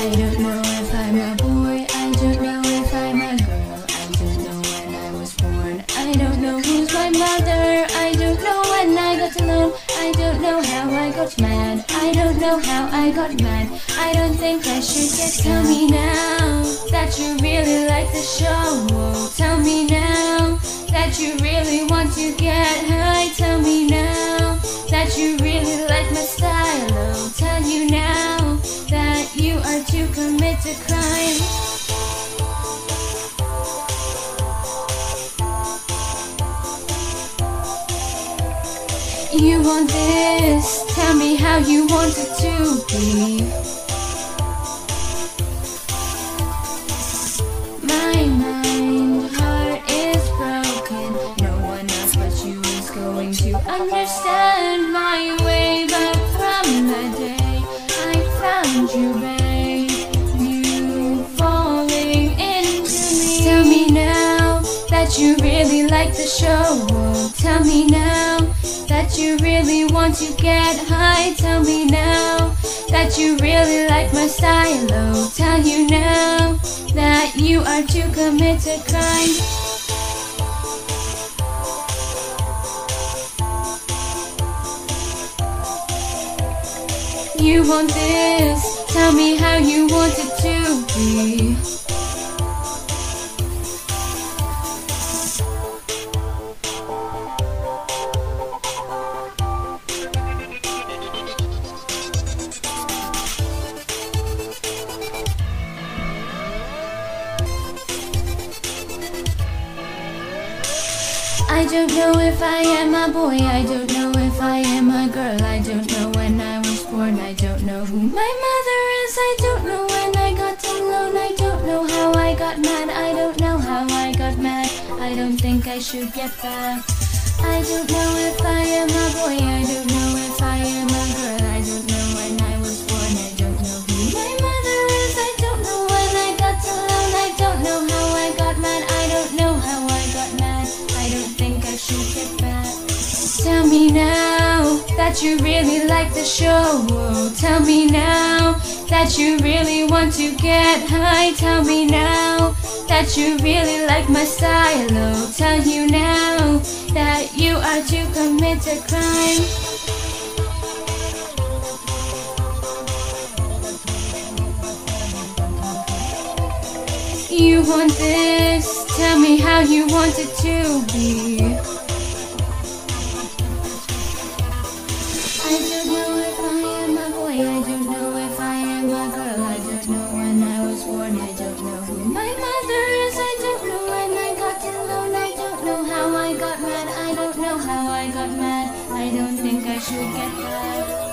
I don't know if I'm a boy, I don't know if I'm a girl. I don't know when I was born. I don't know who's my mother. I don't know when I got alone. I don't know how I got mad. I don't know how I got mad. I don't think I should get. Tell me now that you really like the show. Tell me now that you really want to get high. Tell me now that you really you to commit a crime. You want this? Tell me how you want it to be. My mind heart is broken. No one else but you is going to understand my way back from the day I found you, you really like the show. Tell me now that you really want to get high. Tell me now that you really like my style. Tell you now that you are to commit a crime. You want this? Tell me how you want it to be. I don't know if I am a boy, I don't know if I am a girl, I don't know when I was born, I don't know who my mother is, I don't know when I got alone, I don't know how I got mad, I don't know how I got mad, I don't think I should get back. I don't know that you really like the show. Tell me now that you really want to get high. Tell me now that you really like my style. Oh, tell you now that you are to commit a crime. You want this? Tell me how you want it to be. I don't know if I am boy, I don't know if I am. Girl, I don't know when I was born, I don't know who my mother is, I don't know when I got alone, I don't know how I got mad, I don't know how I got mad, I don't think I should get back.